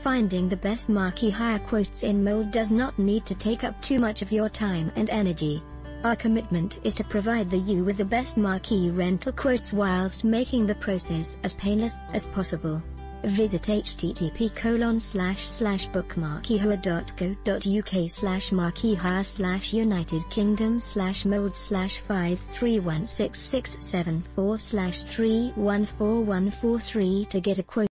Finding the best marquee hire quotes in Mold does not need to take up too much of your time and energy. Our commitment is to provide the you with the best marquee rental quotes whilst making the process as painless as possible. Visit http colon slash slash bookmarqueehire.co.uk slash marqueehire slash United Kingdom slash mold slash 5316674 slash 314143 to get a quote